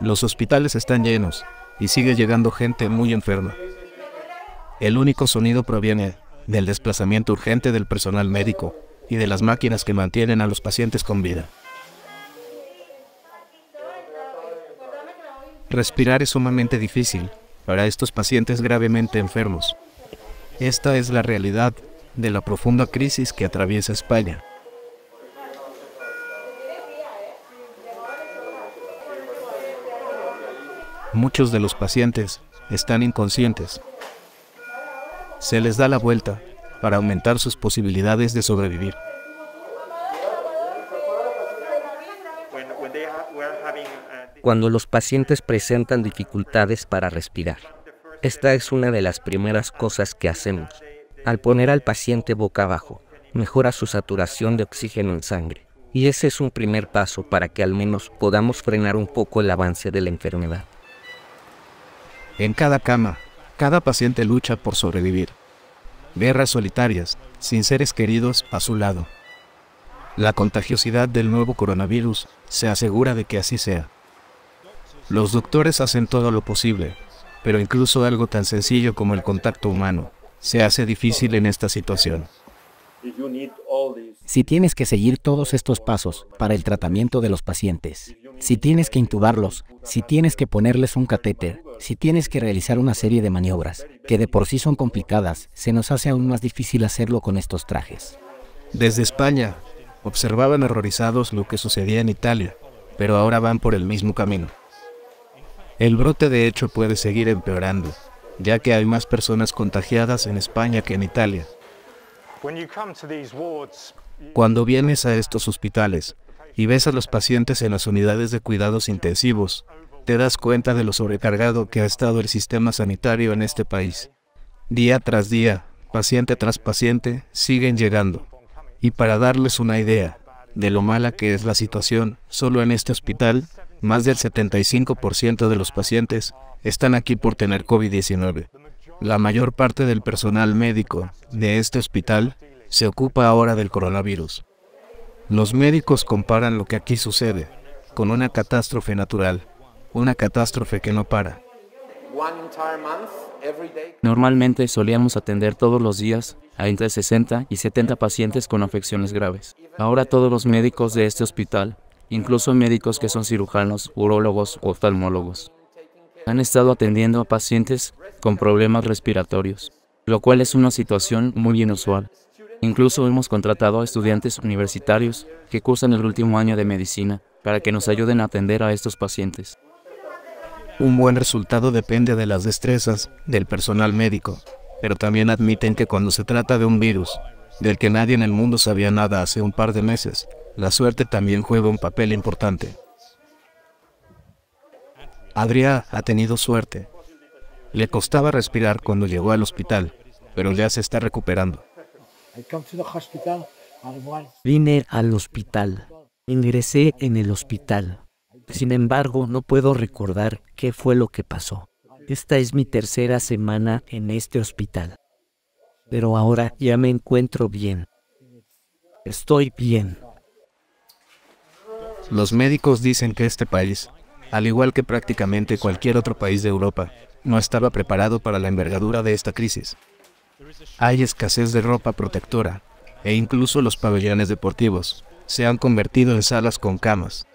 Los hospitales están llenos y sigue llegando gente muy enferma. El único sonido proviene del desplazamiento urgente del personal médico y de las máquinas que mantienen a los pacientes con vida. Respirar es sumamente difícil para estos pacientes gravemente enfermos. Esta es la realidad de la profunda crisis que atraviesa España. Muchos de los pacientes están inconscientes. Se les da la vuelta para aumentar sus posibilidades de sobrevivir. Cuando los pacientes presentan dificultades para respirar, esta es una de las primeras cosas que hacemos. Al poner al paciente boca abajo, mejora su saturación de oxígeno en sangre. Y ese es un primer paso para que al menos podamos frenar un poco el avance de la enfermedad. En cada cama, cada paciente lucha por sobrevivir. Guerras solitarias, sin seres queridos a su lado. La contagiosidad del nuevo coronavirus se asegura de que así sea. Los doctores hacen todo lo posible, pero incluso algo tan sencillo como el contacto humano se hace difícil en esta situación. Si tienes que seguir todos estos pasos para el tratamiento de los pacientes, si tienes que intubarlos, si tienes que ponerles un catéter, si tienes que realizar una serie de maniobras, que de por sí son complicadas, se nos hace aún más difícil hacerlo con estos trajes. Desde España, observaban horrorizados lo que sucedía en Italia, pero ahora van por el mismo camino. El brote de hecho puede seguir empeorando, ya que hay más personas contagiadas en España que en Italia. Cuando vienes a estos hospitales y ves a los pacientes en las unidades de cuidados intensivos, te das cuenta de lo sobrecargado que ha estado el sistema sanitario en este país. Día tras día, paciente tras paciente, siguen llegando. Y para darles una idea de lo mala que es la situación, solo en este hospital, más del 75% de los pacientes están aquí por tener COVID-19. La mayor parte del personal médico de este hospital se ocupa ahora del coronavirus. Los médicos comparan lo que aquí sucede con una catástrofe natural, una catástrofe que no para. Normalmente solíamos atender todos los días a entre 60 y 70 pacientes con afecciones graves. Ahora todos los médicos de este hospital, incluso médicos que son cirujanos, urólogos o oftalmólogos, han estado atendiendo a pacientes con problemas respiratorios, lo cual es una situación muy inusual. Incluso hemos contratado a estudiantes universitarios que cursan el último año de medicina para que nos ayuden a atender a estos pacientes. Un buen resultado depende de las destrezas del personal médico, pero también admiten que cuando se trata de un virus, del que nadie en el mundo sabía nada hace un par de meses, la suerte también juega un papel importante. Adrià ha tenido suerte. Le costaba respirar cuando llegó al hospital, pero ya se está recuperando. Vine al hospital. Ingresé en el hospital. Sin embargo, no puedo recordar qué fue lo que pasó. Esta es mi tercera semana en este hospital. Pero ahora ya me encuentro bien. Estoy bien. Los médicos dicen que este país al igual que prácticamente cualquier otro país de Europa, no estaba preparado para la envergadura de esta crisis. Hay escasez de ropa protectora e incluso los pabellones deportivos se han convertido en salas con camas.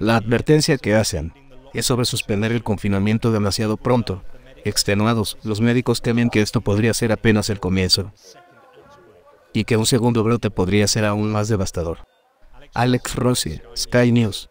La advertencia que hacen es sobre suspender el confinamiento demasiado pronto. Extenuados, los médicos temen que esto podría ser apenas el comienzo y que un segundo brote podría ser aún más devastador. Alex Rossi, Sky News.